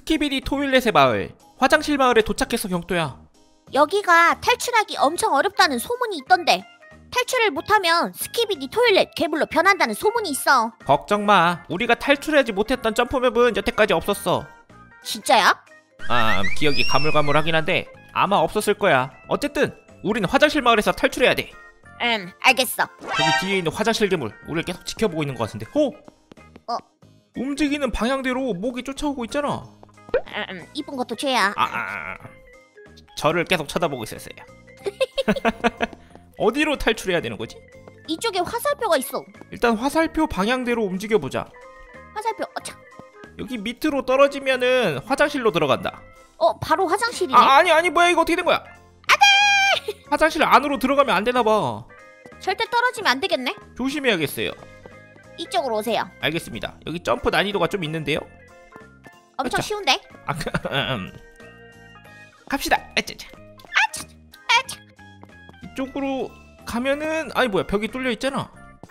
스키비디 토일렛의 마을 화장실 마을에 도착했어 경도야. 여기가 탈출하기 엄청 어렵다는 소문이 있던데. 탈출을 못하면 스키비디 토일렛 괴물로 변한다는 소문이 있어. 걱정 마. 우리가 탈출하지 못했던 점프맵은 여태까지 없었어. 진짜야? 아 기억이 가물가물하긴 한데 아마 없었을 거야. 어쨌든 우리는 화장실 마을에서 탈출해야 돼. 음 알겠어. 여기 뒤에 있는 화장실 괴물 우리를 계속 지켜보고 있는 것 같은데. 호! 어? 움직이는 방향대로 목이 쫓아오고 있잖아 음, 음, 이쁜 것도 죄야. 아, 아, 아. 저를 계속 쳐다보고 있었어요. 어디로 탈출해야 되는 거지? 이쪽에 화살표가 있어. 일단 화살표 방향대로 움직여 보자. 화살표 어차 여기 밑으로 떨어지면은 화장실로 들어간다. 어 바로 화장실이네? 아 아니 아니 뭐야 이거 어떻게 된 거야? 안돼! 화장실 안으로 들어가면 안 되나 봐. 절대 떨어지면 안 되겠네? 조심해야겠어요. 이쪽으로 오세요. 알겠습니다. 여기 점프 난이도가 좀 있는데요 엄청 어차. 쉬운데? 아, 그, 음. 갑시다. 아짜짜 아차. 이쪽으로 가면은 아니 뭐야 벽이 뚫려 있잖아.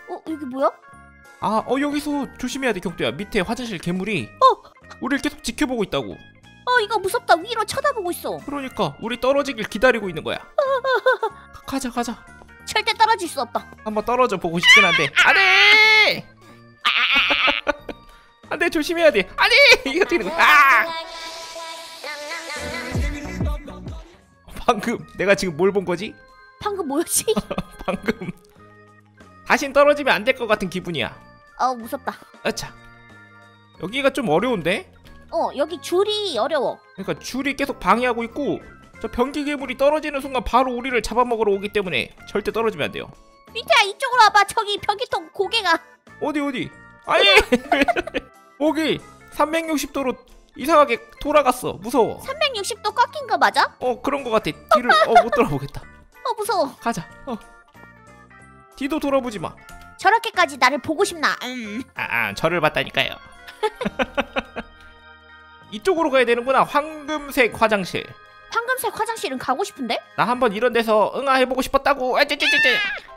어 여기 뭐야? 아 어 여기서 조심해야 돼 경도야. 밑에 화장실 괴물이 어! 우리를 계속 지켜보고 있다고. 어 이거 무섭다. 위로 쳐다보고 있어. 그러니까 우리 떨어지길 기다리고 있는 거야. 가- 가자 가자. 절대 떨어질 수 없다. 한번 떨어져 보고 싶긴 한데. 안돼 안돼 조심해야 돼. 이거 어떻게 된 거야? 아! 방금 내가 지금 뭘 본 거지? 방금 뭐였지? 방금 다신 떨어지면 안 될 것 같은 기분이야. 어 무섭다. 아차. 여기가 좀 어려운데? 어 여기 줄이 어려워. 그러니까 줄이 계속 방해하고 있고 저 변기 괴물이 떨어지는 순간 바로 우리를 잡아먹으러 오기 때문에 절대 떨어지면 안 돼요. 민트야 이쪽으로 와봐. 저기 벽이통 고개가. 어디 어디? 아니 목이 360도로 이상하게 돌아갔어. 무서워. 360도 꺾인 거 맞아? 어 그런 거 같아. 뒤를 어 못 돌아보겠다. 어 무서워. 가자. 어. 뒤도 돌아보지 마. 저렇게까지 나를 보고 싶나? 음. 아, 아 저를 봤다니까요. 이쪽으로 가야 되는구나. 황금색 화장실. 황금색 화장실은 가고 싶은데? 나 한번 이런 데서 응아 해보고 싶었다고. 아쩌쩌쩌쩌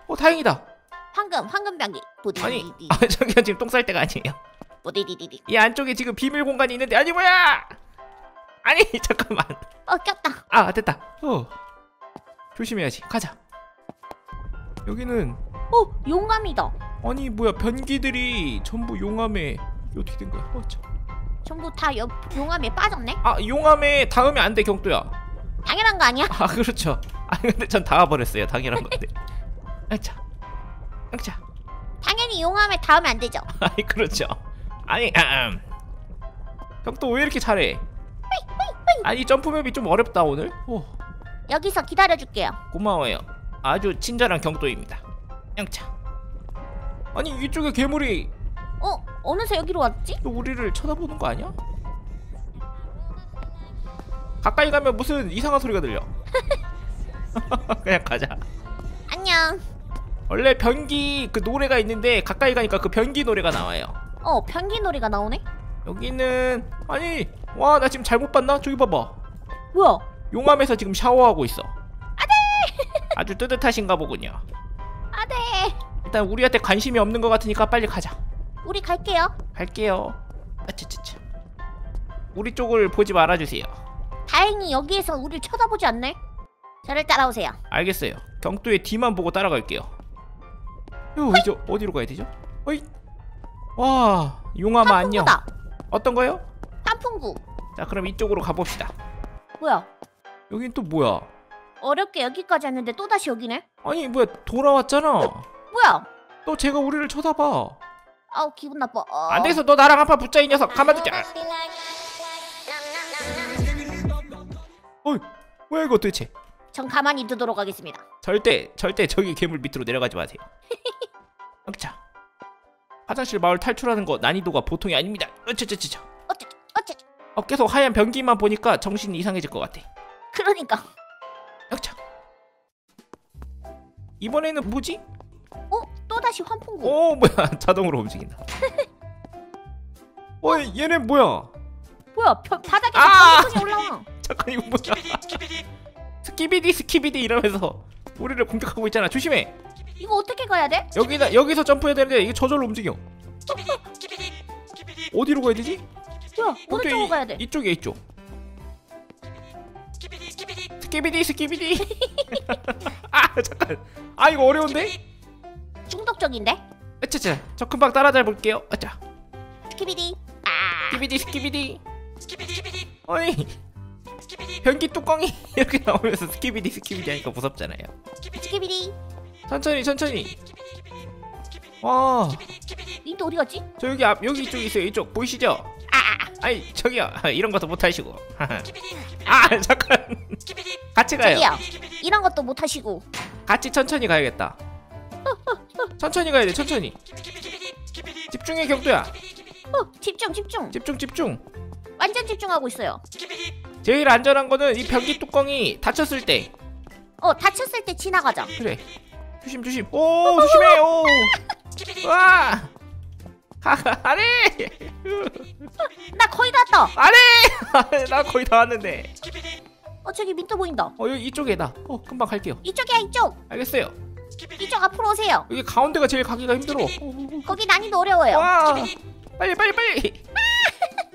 어 다행이다. 황금 황금 변기. 아니 아 저기가 지금 똥 쌀 때가 아니에요 뿌디디디디 이 안쪽에 지금 비밀 공간이 있는데 아니 뭐야! 아니 잠깐만. 어 꼈다. 아 됐다. 어. 조심해야지. 가자. 여기는 어 용감이다. 아니 뭐야 변기들이 전부 용암에 어떻게 된 거야? 어, 참. 전부 다 여, 용암에 빠졌네? 아 용암에 닿으면 안돼 경도야. 당연한 거 아니야? 아 그렇죠. 아 근데 전 닿아버렸어요. 당연한 건데. 아차 아차 당연히 용암에 닿으면 안 되죠. 아니 그렇죠 아니 아음. 형또 왜 이렇게 잘해? 아니 점프맵이 좀 어렵다 오늘. 오 여기서 기다려줄게요. 고마워요. 아주 친절한 경도입니다. 양차. 아니 이쪽에 괴물이. 어? 어느새 여기로 왔지? 또 우리를 쳐다보는 거 아니야? 가까이 가면 무슨 이상한 소리가 들려? 그냥 가자. 안녕. 원래 변기 그 노래가 있는데 가까이 가니까 그 변기 노래가 나와요 어 변기 놀이가 나오네? 여기는 아니 와 나 지금 잘못 봤나? 저기 봐봐. 뭐야? 용암에서 지금 샤워하고 있어. 아주 뜨뜻하신가 보군요. 아네 일단 우리한테 관심이 없는 것 같으니까 빨리 가자. 우리 갈게요. 갈게요. 아차차차. 우리 쪽을 보지 말아주세요. 다행히 여기에서 우릴 쳐다보지 않네. 저를 따라오세요. 알겠어요. 경도의 뒤만 보고 따라갈게요. 요 이제 어디로 가야 되죠? 어이 와 용암아 안녕. 어떤 거요? 환풍구. 자 그럼 이쪽으로 가봅시다. 뭐야? 여긴 또 뭐야? 어렵게 여기까지 왔는데 또다시 여기네? 아니 뭐야 돌아왔잖아. 뭐야? 너 제가 우리를 쳐다봐. 아우 기분 나빠. 어. 안 돼서 너 나랑 한판 붙자 이 녀석. 가만두자. 어이 뭐야 이거 도대체? 전 가만히 두도록 하겠습니다. 절대 절대 저기 괴물 밑으로 내려가지 마세요. 자 화장실 마을 탈출하는 거 난이도가 보통이 아닙니다. 어쩌쩌쩌 어째 어째 어, 계속 하얀 변기만 보니까 정신이 이상해질 것 같아. 그러니까. 자 이번에는 뭐지? 어? 또다시 환풍구. 오 뭐야. 자동으로 움직인다. 어 얘네 뭐야? 뭐야? 벼, 바닥에서 아! 변기통이 올라와. 잠깐 이거 뭐야? 스키비디 스키비디 이러면서 우리를 공격하고 있잖아. 조심해 이거 어떻게 가야 돼? 여기다 여기서 점프해야 되는데 이게 저절로 움직여 어디로 가야 되지? 뭐야? 어느 오케이, 쪽으로 가야 돼? 이쪽에 이쪽. 스키비디 스키비디. 아 잠깐. 아 이거 어려운데? 중독적인데? 아차차. 저 금방 따라잡아 볼게요. 아차. 스키비디. 아. 스키비디 스키비디. 아니. 변기 뚜껑이 이렇게 나오면서 스키비디 스키비디 하니까 무섭잖아요. 스키비디. 천천히 천천히. 와. 닌또 어디 갔지? 저 여기 앞 여기 이쪽 있어요. 이쪽 보이시죠? 아. 아이 저기요. 이런 것도 못 하시고. 아 잠깐. 같이 가요. 저기요. 이런 것도 못 하시고. 같이 천천히 가야겠다. 천천히 가야 돼. 천천히. 집중해 경도야. 어, 집중 집중. 집중 집중. 완전 집중하고 있어요. 제일 안전한 거는 이 변기 뚜껑이 닫혔을 때. 어, 다쳤을 때 지나가자. 그래. 조심 조심. 오 조심해. 오. 와. 안해. 나 거의 다 왔다. 안해. 나 거의 다 왔는데. 어, 저기 민또 보인다. 어 여기 이쪽에다. 어 금방 갈게요. 이쪽이야, 이쪽. 알겠어요. 이쪽 앞으로 오세요. 여기 가운데가 제일 가기가 힘들어. 거기 난이도 어려워요. 와. 빨리 빨리 빨리.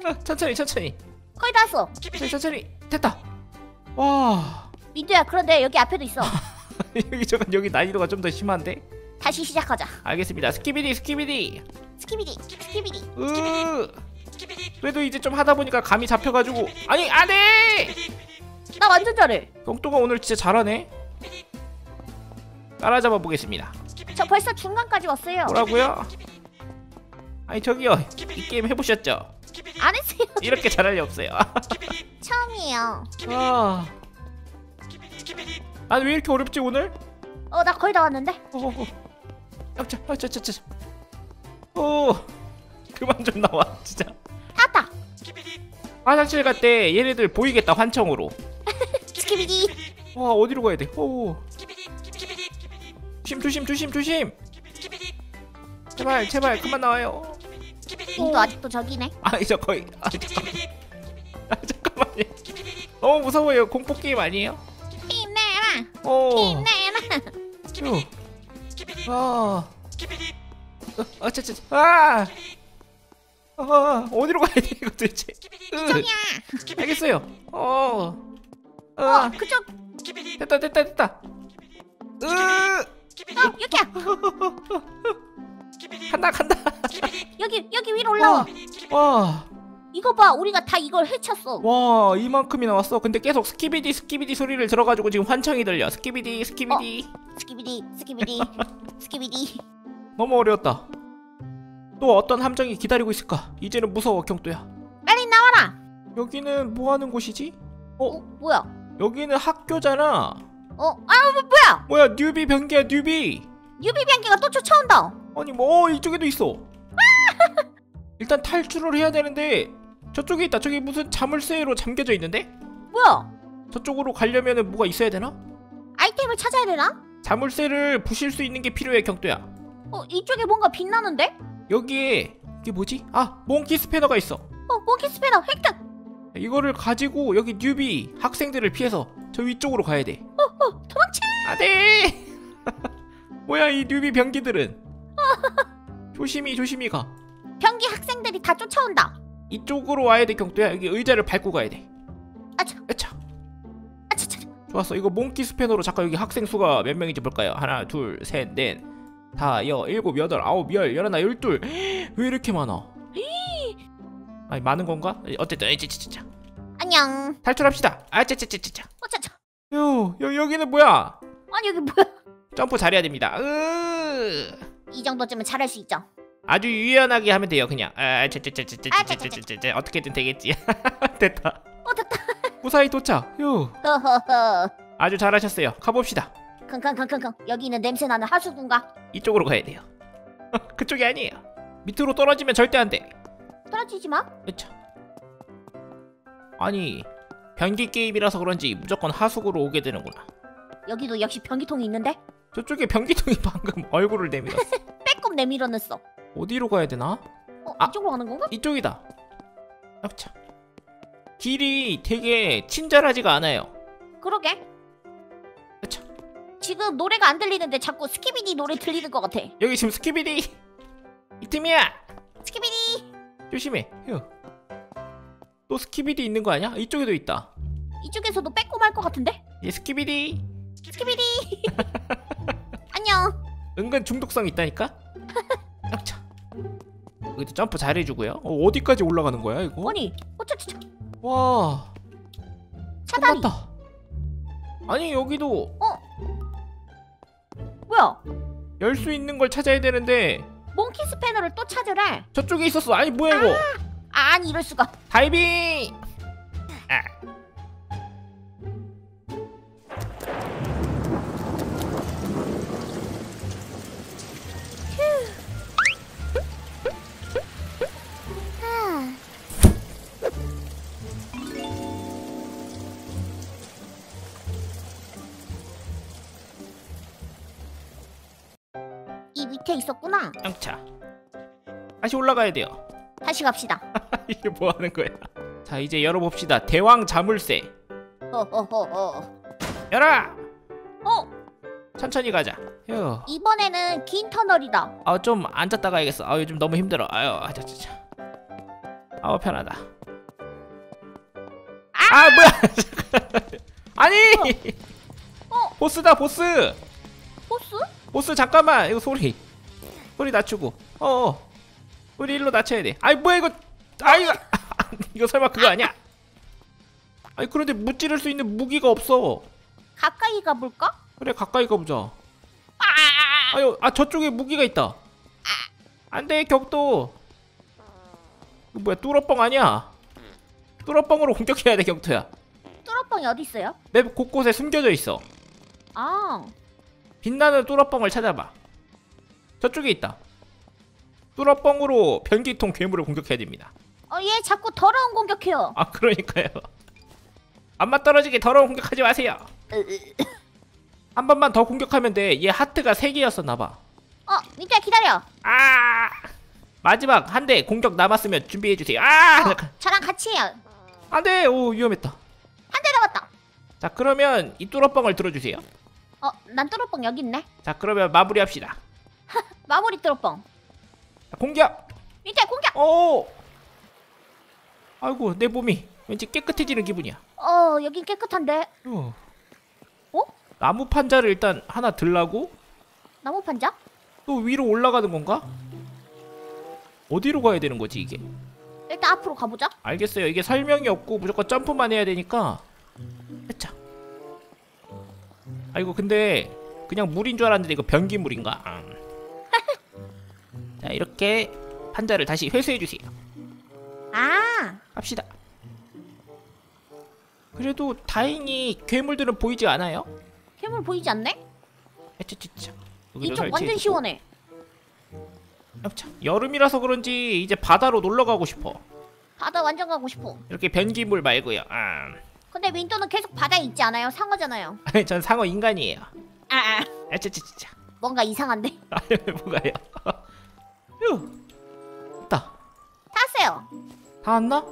어, 천천히 천천히. 거의 다 왔어. 천천히 천천히. 됐다. 와. 민또야, 그런데 여기 앞에도 있어. 여기 저건 여기 난이도가 좀 더 심한데? 다시 시작하자. 알겠습니다. 스키비디 스키비디. 스키비디, 스키비디. 으. 그래도 이제 좀 하다 보니까 감이 잡혀가지고 아니 안돼. 나 완전 잘해. 경도가 오늘 진짜 잘하네. 따라잡아 보겠습니다. 저 벌써 중간까지 왔어요. 뭐라고요? 아니 저기요 이 게임 해보셨죠? 안 했어요. 이렇게 잘할 리 없어요. 처음이에요. 아. 아니 왜 이렇게 어렵지 오늘? 어, 나 거의 다 왔는데. 어, 어, 어. 자, 아, 자, 자, 자. 오, 그만 좀 나와, 진짜. 다 왔다. 화장실 갈 때 얘네들 보이겠다 환청으로. 스키비디. 와 어디로 가야 돼? 오. 조심 조심 조심 조심. 제발 제발 그만 나와요. 민또 아직도 저기네. 아니 저 거의 아 잠깐. 아 잠깐만요. 너무 무서워요. 공포 게임 아니에요? 오. 힘내라. 휴. 아. 어, 아, 자, 자, 자. 아. 아, 어디로 가야 돼 이거 도대체? 으. 알겠어요. 어. 어, 아, 그쪽. 됐다, 됐다, 됐다. 으, 어, 여기야. 간다, 간다. 여기, 여기 위로 올라와. 와, 이거 봐, 우리가 다 이걸 헤쳤어. 와, 이만큼이 나 왔어. 근데 계속 스키비디, 스키비디 소리를 들어가지고 지금 환청이 들려. 스키비디, 스키비디. 스키비디, 스키비디, 스키비디. 너무 어려웠다. 또 어떤 함정이 기다리고 있을까? 이제는 무서워, 경도야. 빨리 나와라. 여기는 뭐 하는 곳이지? 어, 뭐야? 여기는 학교잖아. 어, 아, 뭐, 뭐야? 뭐야, 뉴비 변기야, 뉴비. 유비 변기가 또 쫓아온다. 아니 뭐 어, 이쪽에도 있어. 일단 탈출을 해야 되는데 저쪽에 있다. 저기 무슨 자물쇠로 잠겨져 있는데? 뭐야? 저쪽으로 가려면은 뭐가 있어야 되나? 아이템을 찾아야 되나? 자물쇠를 부실 수 있는 게 필요해, 경도야. 어, 이쪽에 뭔가 빛나는데? 여기에 이게 뭐지? 아, 몽키 스패너가 있어. 어, 몽키 스패너 획득. 이거를 가지고 여기 newbie 학생들을 피해서 저 위쪽으로 가야 돼. 어, 도망쳐. 아, 네. 뭐야 이 newbie 변기들은? 조심히 조심히 가. 변기 학생들이 다 쫓아온다. 이쪽으로 와야 돼, 경도야. 여기 의자를 밟고 가야 돼. 아차, 에차. 아차차. 좋았어. 이거 몽키 스패너로 잠깐 여기 학생 수가 몇 명인지 볼까요? 하나, 둘, 셋, 넷, 다, 여, 일곱, 여덟, 아홉, 열, 열하나, 열둘. 왜 이렇게 많아? 아니 많은 건가? 어쨌든 에찌찌찌자 안녕. 탈출합시다. 아짜짜짜짜. 어차차. 요, 여 여기는 뭐야? 아니 여기 뭐야? 점프 잘해야 됩니다. 으. 이 정도쯤은 잘할 수 있죠. 아주 유연하게 하면 돼요. 그냥. 아짜짜짜짜짜짜짜짜 어떻게든 되겠지. 됐다. 어 됐다. 무사히 도착. 요. 허허허. 아주 잘하셨어요. 가봅시다. 킁킁킁킁. 여기 있는 냄새 나는 하수구인가? 이쪽으로 가야 돼요. 그쪽이 아니에요. 밑으로 떨어지면 절대 안 돼. 떨어지지 마. 그쵸. 아니 변기 게임이라서 그런지 무조건 하수구로 오게 되는구나. 여기도 역시 변기통이 있는데 저쪽에 변기통이 방금 얼굴을 내밀었어. 빼꼼 내밀어냈어. 어디로 가야 되나? 어 아. 이쪽으로 가는 건가? 이쪽이다. 아차. 길이 되게 친절하지가 않아요. 그러게. 아차. 지금 노래가 안 들리는데 자꾸 스키비디 노래 들리는 것 같아. 여기 지금 스키비디 이 팀이야. 스키비디. 조심해. 휴. 또 스키비디 있는 거 아니야? 이쪽에도 있다 이쪽에서도 빼고 말것 같은데? 이 스키비디 스키비디. 안녕. 은근 중독성 있다니까? 자 여기도 점프 잘해주고요 어, 어디까지 올라가는 거야 이거? 아니, 어쩌저쩌. 와 사다리. 끝났다 아니 여기도 뭐야? 열 수 있는 걸 찾아야 되는데 몽키 스패너를 또 찾으래. 저쪽에 있었어 아니 뭐야 이거 아니 이럴 수가. 다이빙 아. 이 밑에 있었구나. 양차 다시 올라가야 돼요 다시 갑시다. 이게 뭐 하는 거야 자 이제 열어봅시다 대왕 자물쇠. 열어 어, 천천히 가자 휴. 이번에는 긴 터널이다. 아, 좀 앉았다 가야겠어. 아, 요즘 너무 힘들어. 아유, 아자자자. 아우 편하다. 아, 뭐야? 아니! 어. 보스다, 보스. 보스? 잠깐만. 이거 소리. 소리 낮추고. 어. 어. 소리 일로 낮춰야 돼. 아이, 뭐야 이거? 아, 이거 이거 설마 그거 아니야? 아니, 그런데 무찌를 수 있는 무기가 없어. 가까이 가볼까? 그래, 가까이 가보자. 아, 아유, 아 저쪽에 무기가 있다. 안돼 격도. 이거 뭐야 뚫어뻥 아니야? 뚫어뻥으로 공격해야 돼 격투야. 뚜러뻥이 어디 있어요? 맵 곳곳에 숨겨져 있어. 아, 빛나는 뚫어뻥을 찾아봐. 저쪽에 있다. 뚫어뻥으로 변기통 괴물을 공격해야 됩니다. 어, 얘 자꾸 더러운 공격해요. 아 그러니까요. 안 맞 떨어지게 더러운 공격하지 마세요. 한 번만 더 공격하면 돼. 얘 하트가 3 개였었나 봐. 어, 민트야 기다려. 아 마지막 한 대 공격 남았으면 준비해 주세요. 아 어, 저랑 같이 해요. 안돼 오 위험했다. 한 대 남았다. 자 그러면 이 뚫어뻥을 들어주세요. 어, 난 뚜러뻥 여기 있네. 자 그러면 마무리합시다. 마무리 뚜러뻥. 자, 공격. 민트야 공격. 오. 아이고 내 몸이 왠지 깨끗해지는 기분이야. 어, 여긴 깨끗한데. 어. 어? 나무 판자를 일단 하나 들라고 나무 판자? 또 위로 올라가는 건가? 어디로 가야 되는 거지 이게? 일단 앞으로 가보자. 알겠어요. 이게 설명이 없고 무조건 점프만 해야 되니까. 자. 아이고 근데 그냥 물인 줄 알았는데 이거 변기물인가? 음. 자 이렇게 판자를 다시 회수해 주세요. 아, 갑시다. 그래도 다행히 괴물들은 보이지 않아요? 괴물 보이지 않네? 에차차차. 이쪽 완전. 시원해. 자, 여름이라서 그런지 이제 바다로 놀러 가고 싶어. 바다 완전 가고 싶어. 이렇게 변기물 말고요. 아, 근데 민토는 계속 바다에 있지 않아요? 상어잖아요. 아니, 전 상어 인간이에요. 아, 아. 에차차차. 뭔가 이상한데. 아유 뭐가요? 휴. 됐다. 탔어요. 다 왔나?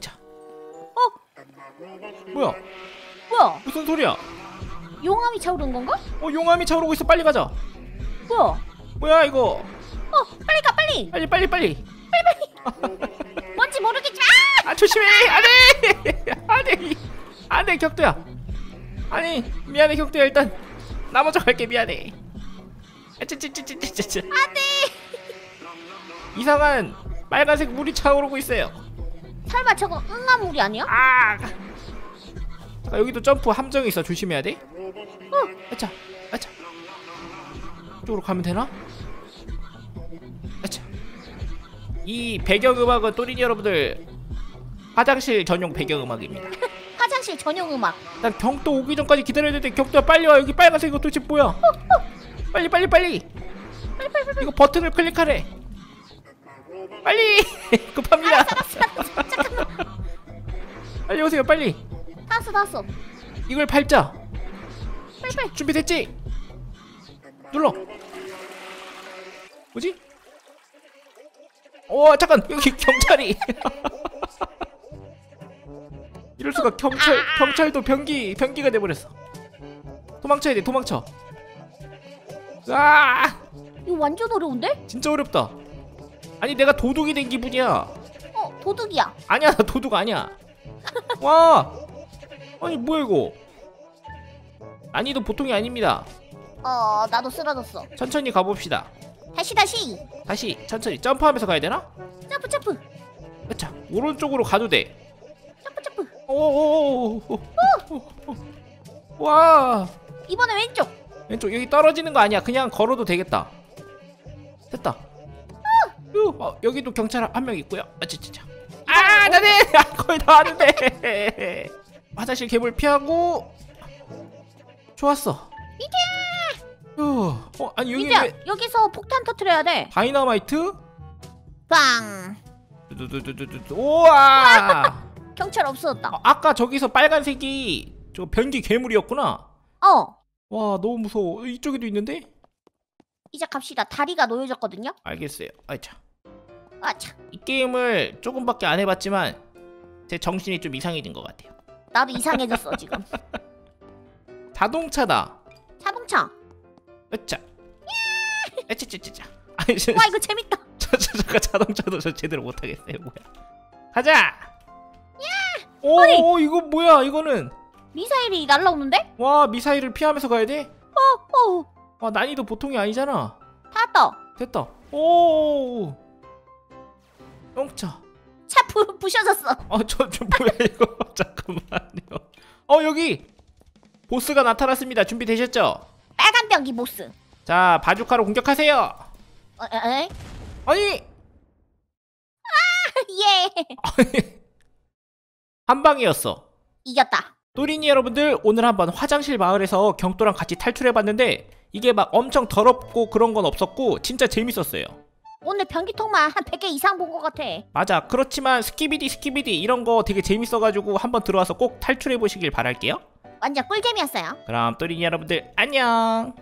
자. 어, 뭐야? 뭐야? 무슨 소리야? 용암이 차오르는 건가? 어 용암이 차오르고 있어. 빨리 가자. 뭐야? 뭐야 이거? 어, 빨리 가 빨리. 빨리 빨리 빨리. 모르겠지만. 아 조심해. 안돼. 안돼. 안돼 격도야. 아니 미안해 격도야 일단 나 먼저 갈게 미안해. 찌찌찌찌찌찌. 안돼. 이상한 빨간색 물이 차오르고 있어요. 설마 저거 응아물이 아니야? 아. 아 여기도 점프 함정이 있어 조심해야 돼. 어, 아차, 아차. 이쪽으로 가면 되나? 아차. 이 배경 음악은 또린이 여러분들 화장실 전용 배경 음악입니다. 화장실 전용 음악. 난 경도 오기 전까지 기다려야 되는데 경도야 빨리 와 여기 빨간색 이거 도대체 뭐야? 빨리 빨리 빨리. 이거 버튼을 클릭하래. 빨리 급합니다. 빨리 오세요 빨리. 탔어 탔어. 이걸 밟자. 빨리 빨리. 준비됐지? 눌러. 뭐지? 오 잠깐 여기 경찰이. 이럴 수가 경찰 경찰도 변기 변기가 돼버렸어. 도망쳐야 돼 도망쳐. 아 이거 완전 어려운데? 진짜 어렵다. 아니 내가 도둑이 된 기분이야. 어 도둑이야. 아니야 나 도둑 아니야 와 아니 뭐야 이거 난이도 보통이 아닙니다 어 나도 쓰러졌어. 천천히 가봅시다 다시 다시. 다시 천천히 점프하면서 가야 되나? 점프 점프 자 오른쪽으로 가도 돼. 오오오오. 와. 이번에 왼쪽. 왼쪽. 여기 떨어지는 거 아니야. 그냥 걸어도 되겠다. 됐다. 유, 어, 여기도 경찰 한 명 있고요. 아차차차 아 나네 아, 거의 다 왔는데. 화장실 괴물 피하고. 좋았어. 밑에 어 아니 여기 민지야 왜 여기서 폭탄 터트려야 돼. 다이너마이트? 빵. 두두두두두두. 우와 경찰 없어졌다. 아, 아까 저기서 빨간색이 저 변기 괴물이었구나 어. 와 너무 무서워 이쪽에도 있는데 이제 갑시다. 다리가 놓여졌거든요. 알겠어요 아차 아차. 이 게임을 조금밖에 안 해봤지만 제 정신이 좀 이상해진 것 같아요. 나도 이상해졌어 지금. 자동차다. 자동차. 으차. 저, 와 이거 재밌다. 저, 저, 저, 자동차도 저 제대로 못하겠어요. 뭐야? 가자. 오, 아니. 오 이거 뭐야? 이거는 미사일이 날라오는데? 와 미사일을 피하면서 가야 돼? 어. 와 난이도 보통이 아니잖아. 닿았다. 됐다. 오. 영차. 차 부, 부셔졌어. 아저 저 뭐야 이거? 잠깐만요. 어 여기 보스가 나타났습니다. 준비되셨죠? 빨간 병기 보스. 자 바주카로 공격하세요. 어, 에? 아니 예. 한 방이었어. 이겼다. 또린이 여러분들 오늘 한번 화장실 마을에서 경도랑 같이 탈출해봤는데 이게 막 엄청 더럽고 그런 건 없었고 진짜 재밌었어요. 오늘 변기통만 한 100개 이상 본 것 같아. 맞아 그렇지만 스키비디 스키비디 이런 거 되게 재밌어가지고 한번 들어와서 꼭 탈출해보시길 바랄게요. 완전 꿀잼이었어요. 그럼 또린이 여러분들 안녕.